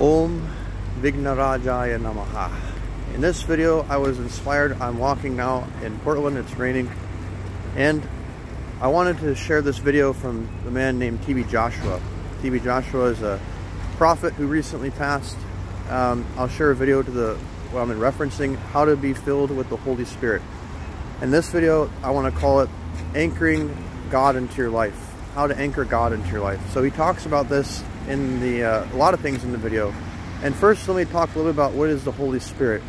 Om Vignarajaya Namaha. In this video, I was inspired. I'm walking now in Portland. It's raining. And I wanted to share this video from the man named TB Joshua. TB Joshua is a prophet who recently passed. Um, I'll share a video to the what I'm referencing, how to be filled with the Holy Spirit. In this video, I want to call it Anchoring God into Your Life. How to anchor God into your life. So he talks about this in the uh, a lot of things in the video. And first, let me talk a little bit about what is the Holy Spirit.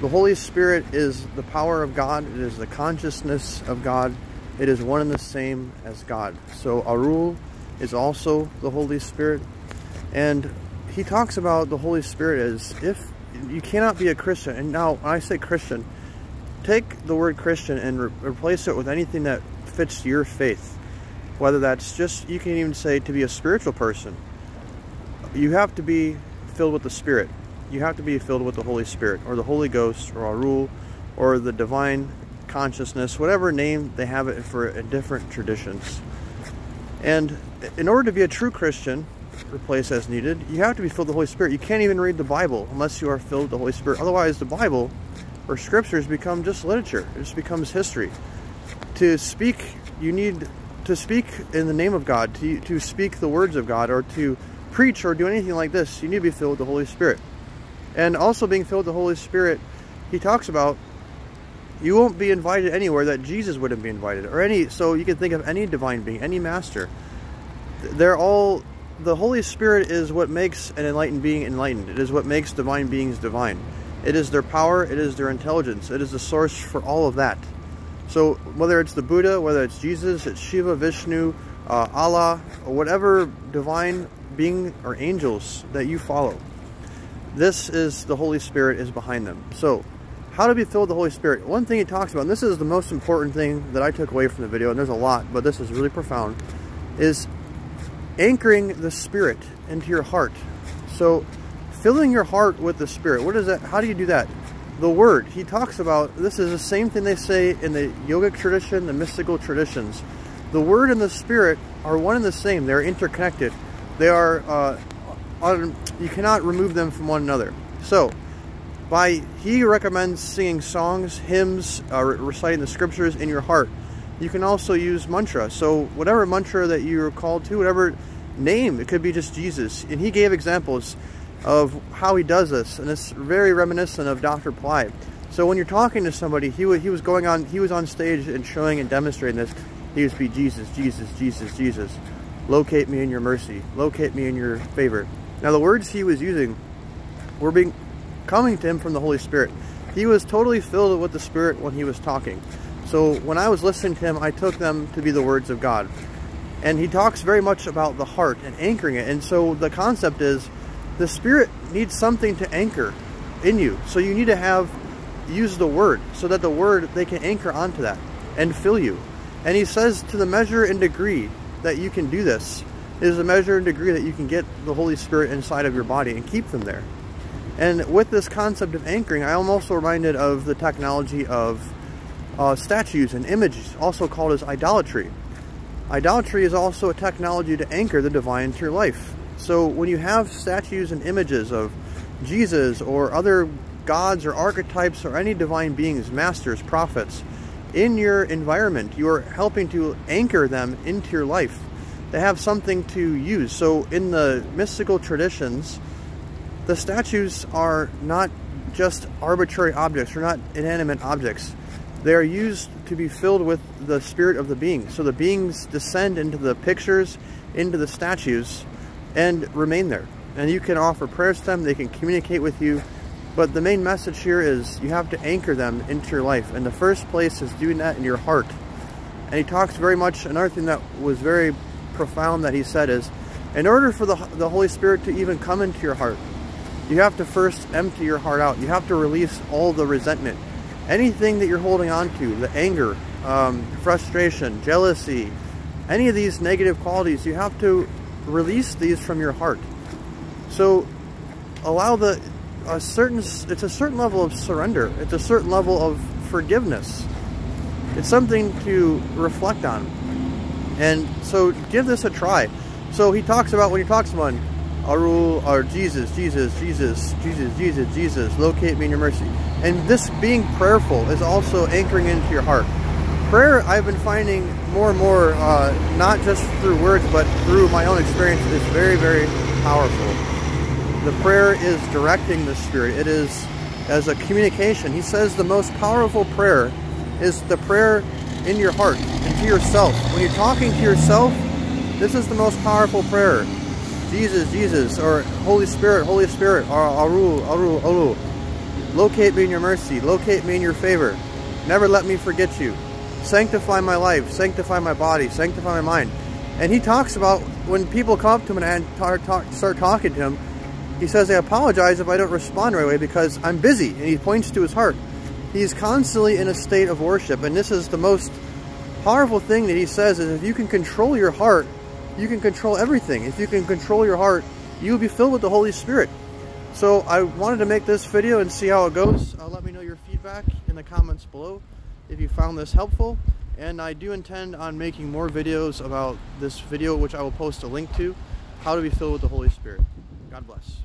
The Holy Spirit is the power of God. It is the consciousness of God. It is one and the same as God. So Arul is also the Holy Spirit. And he talks about the Holy Spirit as if you cannot be a Christian. And now, when I say Christian, take the word Christian and re replace it with anything that fits your faith. Whether that's just, you can even say to be a spiritual person. You have to be filled with the Spirit. You have to be filled with the Holy Spirit or the Holy Ghost or Arul or the divine consciousness, whatever name they have it for in different traditions. And in order to be a true Christian, replace as needed, you have to be filled with the Holy Spirit. You can't even read the Bible unless you are filled with the Holy Spirit. Otherwise, the Bible or scriptures become just literature. It just becomes history. To speak, you need to speak in the name of God, to, to speak the words of God, or to preach or do anything like this, you need to be filled with the Holy Spirit. And also being filled with the Holy Spirit, he talks about you won't be invited anywhere that Jesus wouldn't be invited. Or any so you can think of any divine being, any master. They're all the Holy Spirit is what makes an enlightened being enlightened. It is what makes divine beings divine. It is their power, it is their intelligence, it is the source for all of that. So whether it's the Buddha, whether it's Jesus, it's Shiva, Vishnu, uh, Allah, or whatever divine being or angels that you follow, this is the Holy Spirit is behind them. So how to be filled with the Holy Spirit. One thing he talks about, and this is the most important thing that I took away from the video, and there's a lot, but this is really profound, is anchoring the Spirit into your heart. So filling your heart with the Spirit. What is that? How do you do that? The Word. He talks about, this is the same thing they say in the yogic tradition, the mystical traditions. The Word and the Spirit are one and the same. They're interconnected. They are, uh, you cannot remove them from one another. So, by he recommends singing songs, hymns, uh, reciting the scriptures in your heart. You can also use mantra. So whatever mantra that you're called to, whatever name, it could be just Jesus. And he gave examples of how he does this, and it's very reminiscent of Dr. Pillai. So when you're talking to somebody, he, he was going on, he was on stage and showing and demonstrating this. He would be Jesus, Jesus, Jesus, Jesus. Locate me in your mercy. Locate me in your favor. Now the words he was using were being coming to him from the Holy Spirit. He was totally filled with the Spirit when he was talking. So when I was listening to him, I took them to be the words of God. And he talks very much about the heart and anchoring it. And so the concept is the Spirit needs something to anchor in you. So you need to have, use the Word so that the Word, they can anchor onto that and fill you. And he says to the measure and degree that you can do this is the measure and degree that you can get the Holy Spirit inside of your body and keep them there. And with this concept of anchoring, I am also reminded of the technology of uh, statues and images, also called as idolatry. Idolatry is also a technology to anchor the divine to your life. So when you have statues and images of Jesus or other gods or archetypes or any divine beings, masters, prophets, in your environment, you are helping to anchor them into your life. They have something to use. So in the mystical traditions, the statues are not just arbitrary objects, they're not inanimate objects. They are used to be filled with the spirit of the being. So the beings descend into the pictures, into the statues, and remain there. And you can offer prayers to them, they can communicate with you. But the main message here is you have to anchor them into your life. And the first place is doing that in your heart. And he talks very much, another thing that was very profound that he said is, in order for the, the Holy Spirit to even come into your heart, you have to first empty your heart out. You have to release all the resentment. Anything that you're holding on to, the anger, um, frustration, jealousy, any of these negative qualities, you have to release these from your heart. So allow the a certain it's a certain level of surrender. It's a certain level of forgiveness. It's something to reflect on. And so give this a try. So he talks about when he talks to someone, Arul or Jesus, Jesus, Jesus, Jesus, Jesus, Jesus, locate me in your mercy. And this being prayerful is also anchoring into your heart. Prayer, I've been finding more and more, uh, not just through words, but through my own experience, is very, very powerful. The prayer is directing the Spirit. It is as a communication. He says the most powerful prayer is the prayer in your heart and to yourself. When you're talking to yourself, this is the most powerful prayer. Jesus, Jesus, or Holy Spirit, Holy Spirit, or Arul, Arul, Arul. Locate me in your mercy. Locate me in your favor. Never let me forget you. Sanctify my life. Sanctify my body. Sanctify my mind. And he talks about when people come up to him and start talking to him, he says, I apologize if I don't respond right away because I'm busy. And he points to his heart. He's constantly in a state of worship. And this is the most powerful thing that he says is if you can control your heart, you can control everything. If you can control your heart, you will be filled with the Holy Spirit. So I wanted to make this video and see how it goes. Uh, let me know your feedback in the comments below if you found this helpful. And I do intend on making more videos about this video, which I will post a link to, how to be filled with the Holy Spirit. God bless.